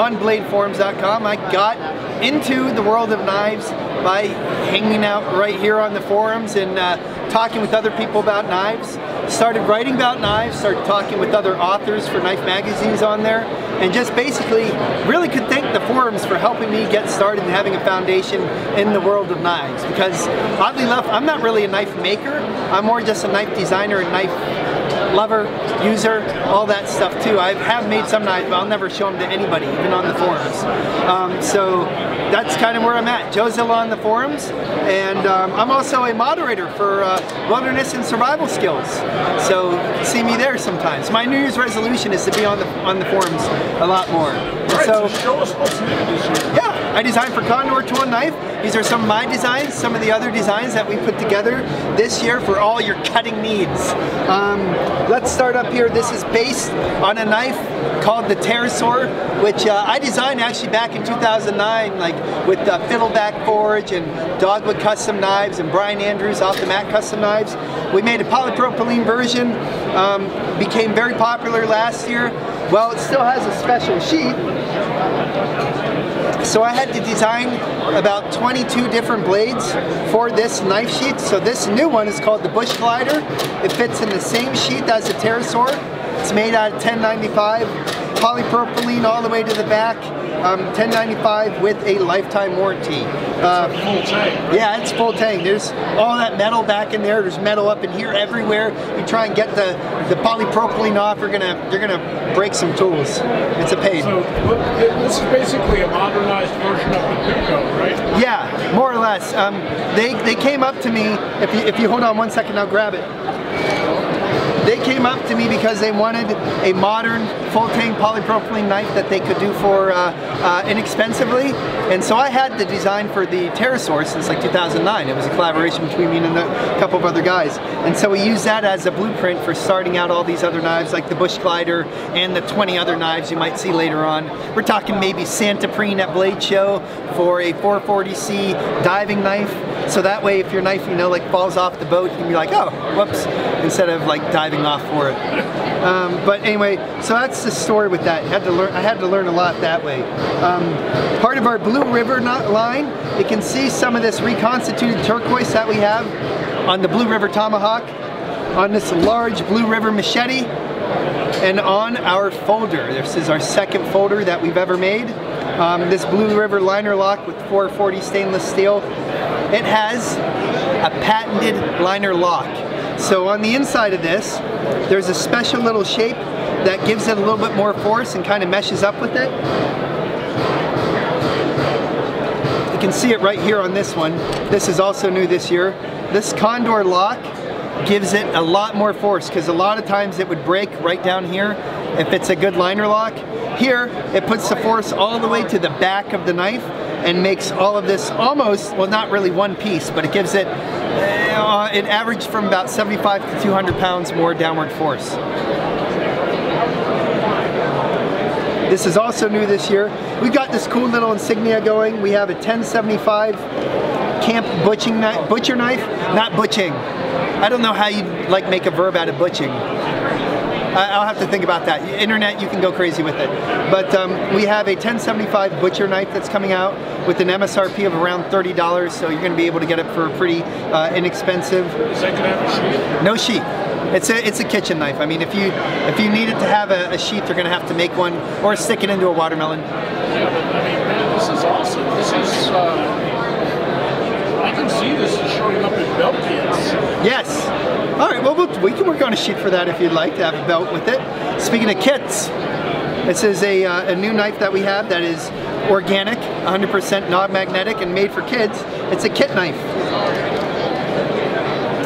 on BladeForums.com. I got into the world of knives by hanging out right here on the forums and uh, talking with other people about knives. Started writing about knives, started talking with other authors for knife magazines on there, and just basically really could thank the forums for helping me get started and having a foundation in the world of knives. Because oddly enough, I'm not really a knife maker, I'm more just a knife designer and knife lover, user, all that stuff too. I have made some knives, but I'll never show them to anybody, even on the forums. Um, so that's kind of where I'm at. Joe Zilla on the forums, and um, I'm also a moderator for uh, Wilderness and Survival Skills. So see me there sometimes. My New Year's resolution is to be on the on the forums a lot more. Right, so, so show us what's new this year. Yeah, I designed for Condor Tool Knife. These are some of my designs, some of the other designs that we put together this year for all your cutting needs. Um, let's start up here. This is based on a knife called the Pterosaur, which uh, I designed actually back in 2009, like with uh, Fiddleback Forge and Dogwood Custom Knives and Brian Andrews off the Mat Custom Knives. We made a polypropylene version, um, became very popular last year. Well, it still has a special sheath. So I had to design about 22 different blades for this knife sheath. So this new one is called the Bush Glider. It fits in the same sheath as the Pterosaur. It's made out of 1095 polypropylene all the way to the back um, 1095 with a lifetime warranty. Uh, full tang. Yeah, it's full tang. There's all that metal back in there. There's metal up in here everywhere. You try and get the, the polypropylene off, you're gonna you're gonna break some tools. It's a pain. So this is basically a modernized version of the Pico, right? Yeah, more or less. Um, they they came up to me. If you if you hold on one second, I'll grab it. They came up to me because they wanted a modern full tang polypropylene knife that they could do for uh, uh, inexpensively. And so I had the design for the Pterosaur since like 2009. It was a collaboration between me and a couple of other guys. And so we used that as a blueprint for starting out all these other knives like the Bush Glider and the 20 other knives you might see later on. We're talking maybe Santoprene at Blade Show for a 440C diving knife. So that way if your knife, you know, like falls off the boat, you can be like, oh, whoops, instead of like diving off for it. Um, but anyway, so that's the story with that. I had to learn, I had to learn a lot that way. Um, part of our Blue River line, you can see some of this reconstituted turquoise that we have on the Blue River Tomahawk, on this large Blue River machete, and on our folder. This is our second folder that we've ever made. Um, this Blue River liner lock with 440 stainless steel. It has a patented liner lock. So on the inside of this, there's a special little shape that gives it a little bit more force and kind of meshes up with it. You can see it right here on this one. This is also new this year. This Condor lock gives it a lot more force because a lot of times it would break right down here if it's a good liner lock. Here, it puts the force all the way to the back of the knife and makes all of this almost, well not really one piece, but it gives it, uh, it averaged from about 75 to 200 pounds more downward force. This is also new this year. We've got this cool little insignia going. We have a 1075 camp butching knife, butcher knife, not butching. I don't know how you like make a verb out of butching. I'll have to think about that. Internet, you can go crazy with it. But um, we have a 1075 butcher knife that's coming out with an MSRP of around $30, so you're going to be able to get it for a pretty uh, inexpensive. Is that going to have a sheath? No sheath. It's a it's a kitchen knife. I mean, if you if you needed to have a, a sheath, you're going to have to make one or stick it into a watermelon. Yeah, but I mean, man, this is awesome. This is. Uh, see this is showing up in belt kits. Yes. All right. Well, we'll we can work on a sheath for that if you'd like to have a belt with it. Speaking of kits, this is a uh, a new knife that we have that is organic, 100% non-magnetic, and made for kids. It's a kit knife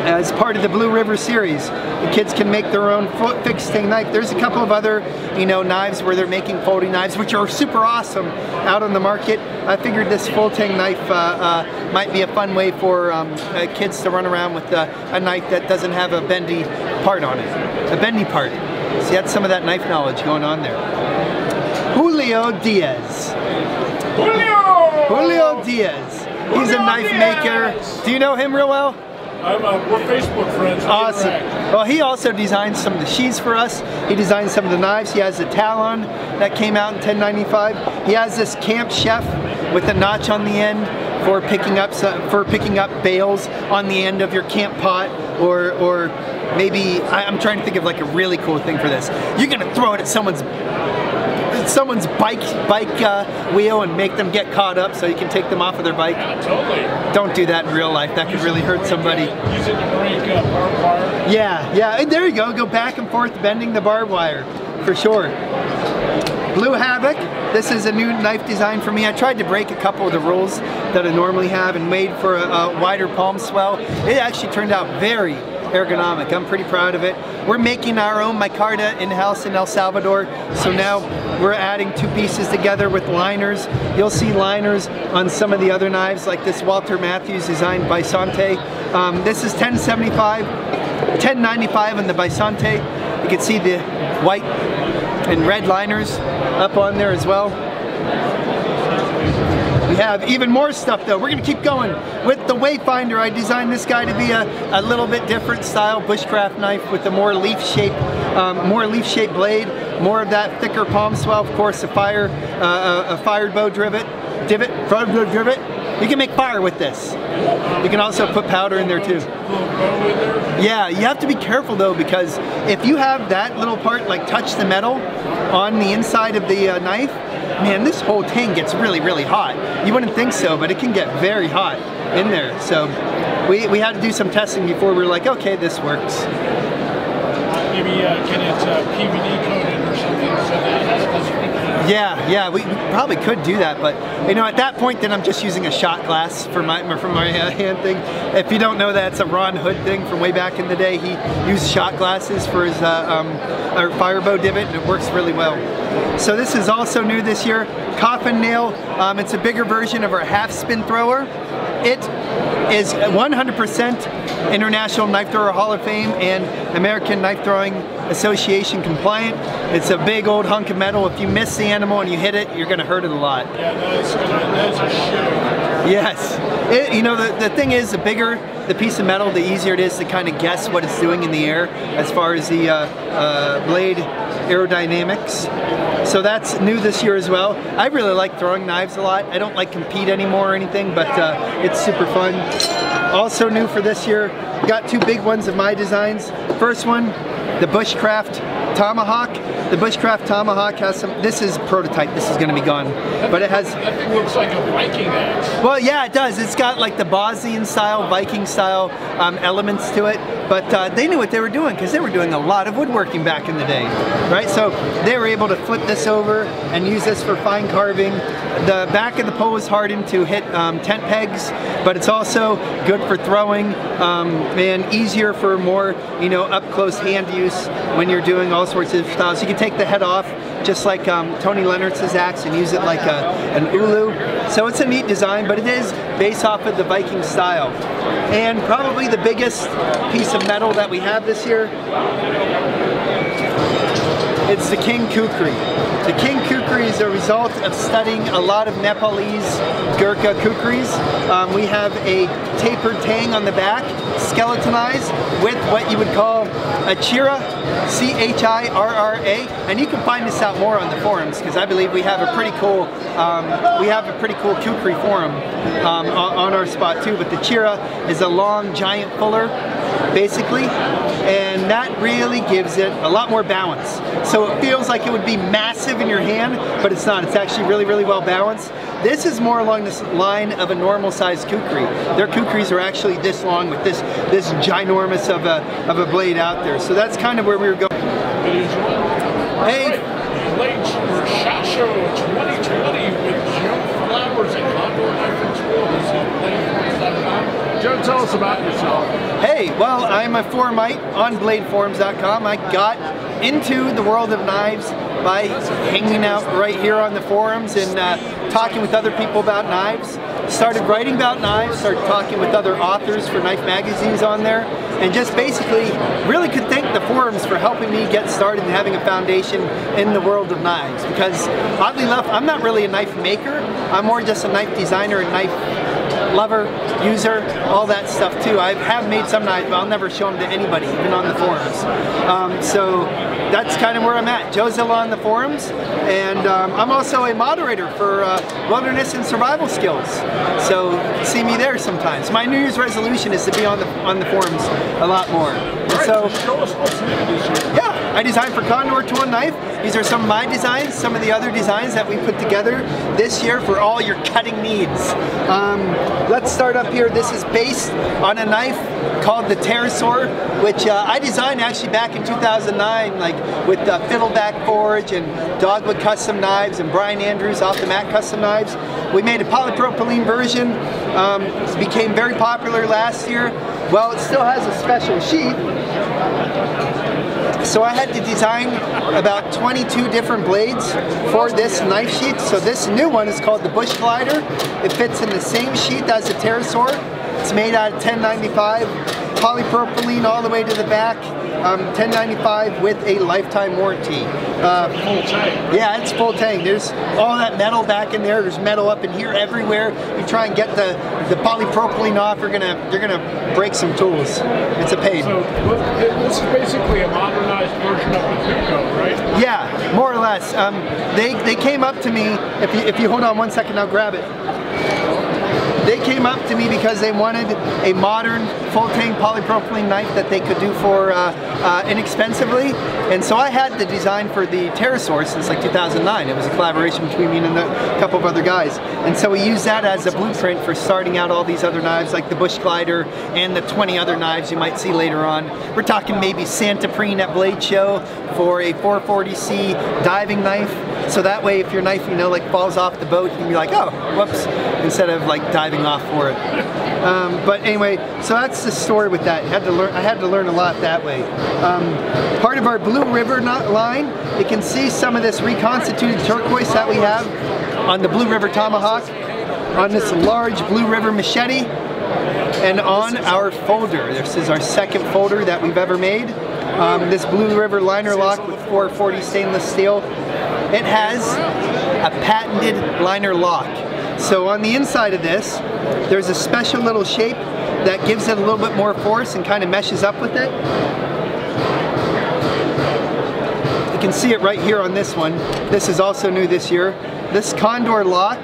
as part of the Blue River series. The kids can make their own foot fixing knife. There's a couple of other, you know, knives where they're making folding knives, which are super awesome out on the market. I figured this full tang knife uh, uh, might be a fun way for um, uh, kids to run around with uh, a knife that doesn't have a bendy part on it, a bendy part. So you had some of that knife knowledge going on there. Julio Diaz. Julio! Julio Diaz. He's a knife maker. Do you know him real well? I'm, uh, we're Facebook friends. Awesome. Well, he also designed some of the sheaths for us. He designed some of the knives. He has the Talon that came out in 1095. He has this Camp Chef with a notch on the end for picking up some, for picking up bales on the end of your camp pot, or or maybe I, I'm trying to think of like a really cool thing for this. You're gonna throw it at someone's someone's bike bike uh, wheel and make them get caught up so you can take them off of their bike. Yeah, totally. Don't do that in real life. That could really hurt somebody. Use it to break uh, barbed wire. Yeah, yeah, and there you go. Go back and forth bending the barbed wire, for sure. Blue Havoc, this is a new knife design for me. I tried to break a couple of the rules that I normally have and made for a, a wider palm swell. It actually turned out very ergonomic. I'm pretty proud of it. We're making our own micarta in-house in El Salvador, so now we're adding two pieces together with liners. You'll see liners on some of the other knives, like this Walter Matthews designed Bisonte. Um, this is 1075, 1095 on the Bisonte. You can see the white and red liners up on there as well. We have even more stuff though. We're gonna keep going. With the Wayfinder, I designed this guy to be a, a little bit different style bushcraft knife with a more leaf shape, um, more leaf shaped blade, more of that thicker palm swell. Of course, a fire, uh, a, a fired bow divot, divot, bow divot. You can make fire with this. You can also put powder in there too. Yeah, you have to be careful though because if you have that little part like touch the metal on the inside of the uh, knife, man, this whole thing gets really, really hot. You wouldn't think so, but it can get very hot in there. So we, we had to do some testing before we were like, okay, this works. Maybe uh, get it uh, PVD coated Yeah, yeah, we probably could do that, but you know, at that point, then I'm just using a shot glass for my for my uh, hand thing. If you don't know that, it's a Ron Hood thing from way back in the day. He used shot glasses for his uh, um, our firebow divot, and it works really well. So this is also new this year. Coffin nail. Um, it's a bigger version of our half spin thrower. It is 100% International Knife Thrower Hall of Fame and American Knife Throwing Association compliant. It's a big old hunk of metal. If you miss the animal and you hit it, you're gonna hurt it a lot. Yeah, that's gonna that's a shoe. Yes. It, you know, the, the thing is, the bigger the piece of metal, the easier it is to kind of guess what it's doing in the air as far as the uh, uh, blade aerodynamics. So that's new this year as well. I really like throwing knives a lot. I don't like compete anymore or anything, but uh, it's super fun. Also new for this year, got two big ones of my designs. First one, the Bushcraft Tomahawk. The Bushcraft Tomahawk has some, this is prototype, this is gonna be gone. But it has, That thing looks like a Viking axe. well, yeah, it does. It's got like the Bosnian style, Viking style um, elements to it. But uh, they knew what they were doing because they were doing a lot of woodworking back in the day, right? So they were able to flip this over and use this for fine carving. The back of the pole is hardened to hit um, tent pegs, but it's also good for throwing um, and easier for more, you know, up close hand use when you're doing all sorts of styles. You can take the head off just like um, Tony Leonard's axe and use it like a, an ulu. So it's a neat design, but it is based off of the Viking style. And probably the biggest piece of metal that we have this year, it's the King Kukri. The King Kukri is a result of studying a lot of Nepalese Gurkha Kukris. Um, we have a tapered tang on the back, skeletonized with what you would call a chirra, C-H-I-R-R-A, and you can find this out more on the forums because I believe we have a pretty cool, um, we have a pretty cool Kukri forum um, on, our spot too. But the chirra is a long giant fuller, basically, and that really gives it a lot more balance. So it feels like it would be massive in your hand, but it's not. It's actually really, really well balanced. This is more along this line of a normal sized kukri. Their kukris are actually this long with this this ginormous of a of a blade out there. So that's kind of where we were going. Hey, Blade Shot Show 2020 with Joe Flowers and Condor Knife and Tool. This is BladeForums.com. Joe, tell us about yourself. Well, I'm a forumite on bladeforums.com. I got into the world of knives by hanging out right here on the forums and uh, talking with other people about knives. Started writing about knives, started talking with other authors for knife magazines on there, and just basically really could thank the forums for helping me get started and having a foundation in the world of knives. Because oddly enough, I'm not really a knife maker. I'm more just a knife designer and knife lover, user, all that stuff too. I have made some knives, but I'll never show them to anybody, even on the forums. Um, so that's kind of where I'm at. Joezilla on the forums, and um, I'm also a moderator for uh, Wilderness and Survival Skills. So see me there sometimes. My New Year's resolution is to be on the on the forums a lot more. Right, so show us what's new this year. yeah, I designed for Condor Tool Knife. These are some of my designs, some of the other designs that we put together this year for all your cutting needs. Um, let's start up here. This is based on a knife called the Pterosaur, which uh, I designed actually back in 2009, like with uh, Fiddleback Forge and Dogwood Custom Knives and Brian Andrews off the Mat Custom Knives. We made a polypropylene version. Um, it became very popular last year. Well, it still has a special sheath, so I had to design about 22 different blades for this knife sheath. So this new one is called the Bush Glider. It fits in the same sheath as the Pterosaur. It's made out of 1095 polypropylene all the way to the back. Um, 1095 with a lifetime warranty. Uh, Full tang. yeah, it's full tang. There's all that metal back in there. There's metal up in here everywhere. You try and get the, the polypropylene off, you're gonna you're gonna break some tools. It's a pain. So this is basically a modernized version of the Pico, right? Yeah, more or less. Um, they they came up to me. If you if you hold on one second, I'll grab it. They came up to me because they wanted a modern full tang polypropylene knife that they could do for uh, uh, inexpensively, and so I had the design for the Pterosaur since like 2009. It was a collaboration between me and a couple of other guys, and so we used that as a blueprint for starting out all these other knives like the Bush Glider and the 20 other knives you might see later on. We're talking maybe Santoprene at Blade Show for a 440C diving knife. So that way, if your knife, you know, like falls off the boat, you can be like, oh, whoops, instead of like diving off for it. Um, but anyway, so that's the story with that. I had to learn. I had to learn a lot that way. Um, part of our Blue River line, you can see some of this reconstituted turquoise that we have on the Blue River Tomahawk, on this large Blue River machete, and on our folder. This is our second folder that we've ever made. Um, this Blue River liner lock with 440 stainless steel. It has a patented liner lock. So on the inside of this, there's a special little shape that gives it a little bit more force and kind of meshes up with it. You can see it right here on this one. This is also new this year. This Condor lock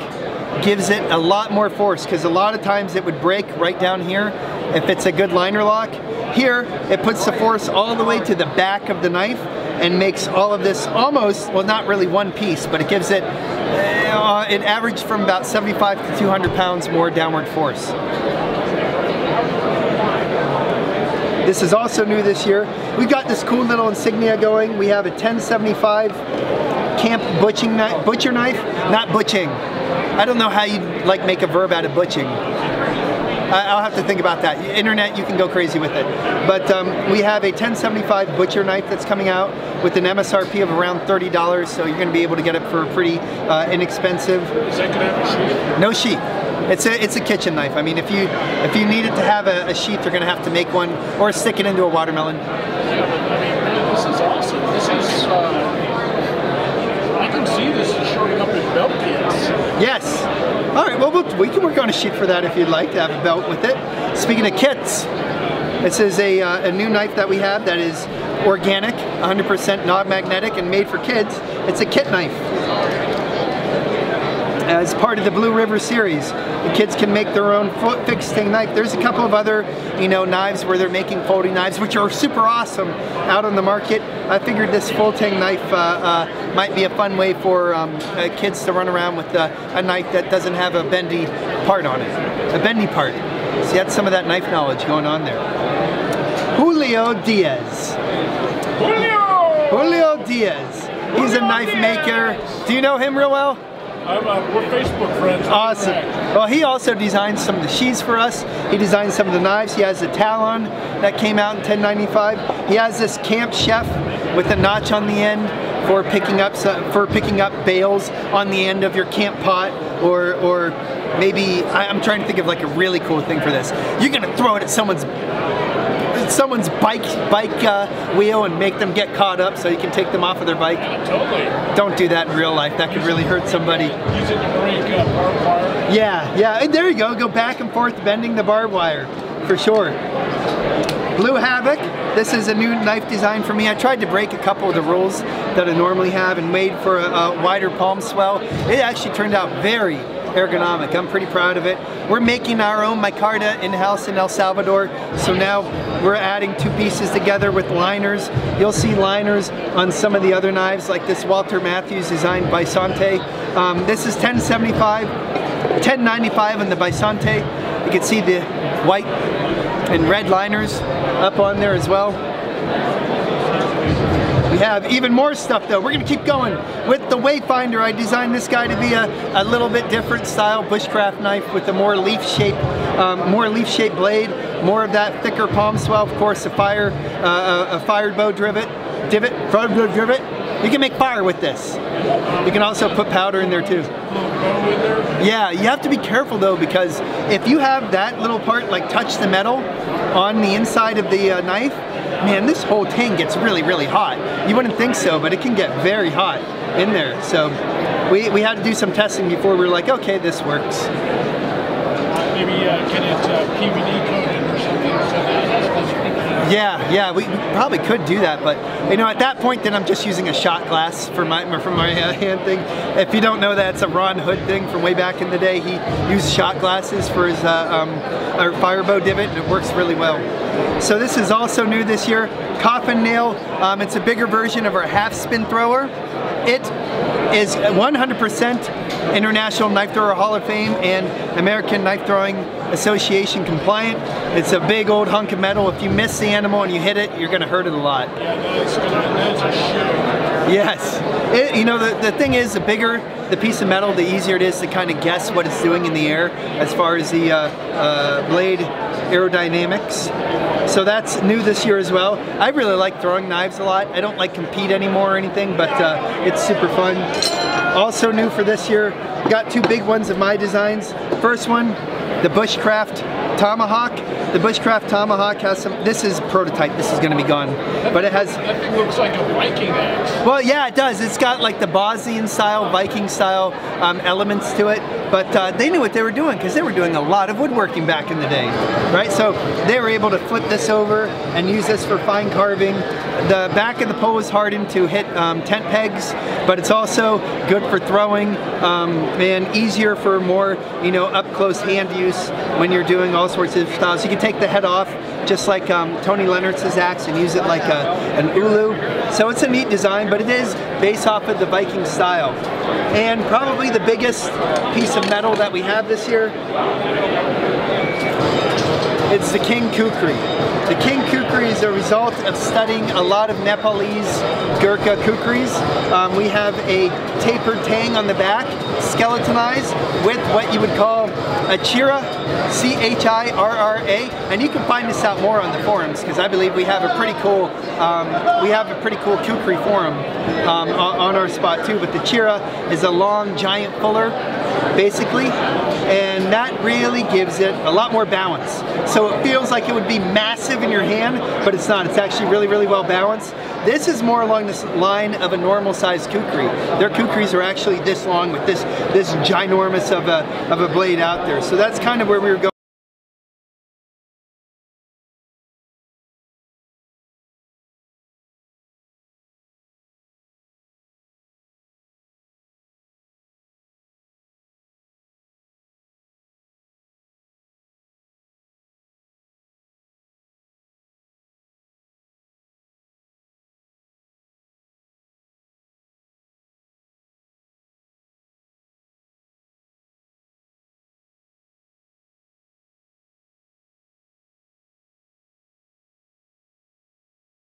gives it a lot more force because a lot of times it would break right down here if it's a good liner lock. Here, it puts the force all the way to the back of the knife and makes all of this almost, well not really one piece, but it gives it, uh, it averaged from about 75 to 200 pounds more downward force. This is also new this year. We've got this cool little insignia going. We have a 1075 camp butching knife, butcher knife, not butching. I don't know how you like make a verb out of butching. I- I'll have to think about that. Internet, you can go crazy with it. But um, we have a 1075 butcher knife that's coming out with an MSRP of around $30, so you're going to be able to get it for a pretty uh, inexpensive. Is that gonna have a sheath? No sheath. It's a it's a kitchen knife. I mean, if you if you needed to have a, a sheath, you're going to have to make one or stick it into a watermelon. Yeah, but I mean, this is awesome. This is. Uh, I can see this is showing up in belt kits. Yes. All right. Well, we can work on a sheath for that if you'd like to have a belt with it. Speaking of kits, this is a, uh, a new knife that we have that is organic, 100% non-magnetic, and made for kids. It's a kit knife. As part of the Blue River series, the kids can make their own foot fixing knife. There's a couple of other, you know, knives where they're making folding knives, which are super awesome out on the market. I figured this full tang knife uh, uh, might be a fun way for um, uh, kids to run around with uh, a knife that doesn't have a bendy part on it, a bendy part. See, that's some of that knife knowledge going on there. Julio Diaz. Julio! Julio Diaz. He's a knife maker. Do you know him real well? I'm, uh, we're Facebook friends. Awesome. Well, he also designed some of the sheaths for us. He designed some of the knives. He has the Talon that came out in 1095. He has this Camp Chef with a notch on the end for picking up some, for picking up bales on the end of your camp pot, or or maybe I, I'm trying to think of like a really cool thing for this. You're gonna throw it at someone's hit someone's bike bike uh, wheel and make them get caught up so you can take them off of their bike. Yeah, totally. Don't do that in real life. That could really hurt somebody. It to break up barbed wire. Yeah, yeah. And there you go. Go back and forth bending the barbed wire for sure. Blue Havoc. This is a new knife design for me. I tried to break a couple of the rules that I normally have and made for a, a wider palm swell. It actually turned out very ergonomic. I'm pretty proud of it. We're making our own micarta in-house in El Salvador. So now we're adding two pieces together with liners. You'll see liners on some of the other knives like this Walter Matthews designed Bisonte. Um, this is 1075, 1095 on the Bisonte. You can see the white and red liners up on there as well. Have even more stuff though. We're gonna keep going. With the Wayfinder, I designed this guy to be a, a little bit different style bushcraft knife with a more leaf shape, um, more leaf shaped blade, more of that thicker palm swell, of course, a fire, uh, a fired bow divot, divot, fired bow divot. You can make fire with this. You can also put powder in there too. Yeah, you have to be careful though because if you have that little part like touch the metal on the inside of the uh, knife, man, this whole thing gets really, really hot. You wouldn't think so, but it can get very hot in there. So we, we had to do some testing before we were like, okay, this works. Maybe uh, get it uh, PVD coated or something so that it has less Yeah, yeah, we probably could do that, but you know, at that point, then I'm just using a shot glass for my for my uh, hand thing. If you don't know that, it's a Ron Hood thing from way back in the day. He used shot glasses for his uh, um, fire bow divot, and it works really well. So this is also new this year. Coffin nail. Um, it's a bigger version of our half spin thrower. It is 100% International Knife Thrower Hall of Fame and American Knife Throwing Association compliant. It's a big old hunk of metal. If you miss the animal and you hit it, you're gonna hurt it a lot. Yeah, that's that's a. Yes. It, you know, the, the thing is, the bigger the piece of metal, the easier it is to kind of guess what it's doing in the air as far as the uh, uh, blade aerodynamics. So that's new this year as well. I really like throwing knives a lot. I don't like compete anymore or anything, but uh, it's super fun. Also new for this year, got two big ones of my designs. First one, the Bushcraft Tomahawk. The Bushcraft Tomahawk has some, this is prototype, this is gonna be gone. But it has, That thing looks like a Viking axe. well yeah it does, it's got like the Bosnian style, Viking style um, elements to it. But uh, they knew what they were doing because they were doing a lot of woodworking back in the day, right? So they were able to flip this over and use this for fine carving. The back of the pole is hardened to hit um, tent pegs, but it's also good for throwing um, and easier for more, you know, up close hand use when you're doing all sorts of styles. You can take the head off just like um, Tony Leonard's axe and use it like a, an ulu. So it's a neat design, but it is based off of the Viking style. And probably the biggest piece of metal that we have this year it's the King Kukri. The King Kukri is a result of studying a lot of Nepalese Gurkha Kukris. Um, we have a tapered tang on the back, skeletonized with what you would call a chirra, C-H-I-R-R-A, and you can find this out more on the forums because I believe we have a pretty cool, um, we have a pretty cool Kukri forum um, on, on our spot too. But the chirra is a long giant fuller, basically, and that really gives it a lot more balance. So it feels like it would be massive in your hand, but it's not. It's actually really, really well balanced. This is more along this line of a normal sized kukri. Their kukris are actually this long with this this ginormous of a, of a blade out there. So that's kind of where we were going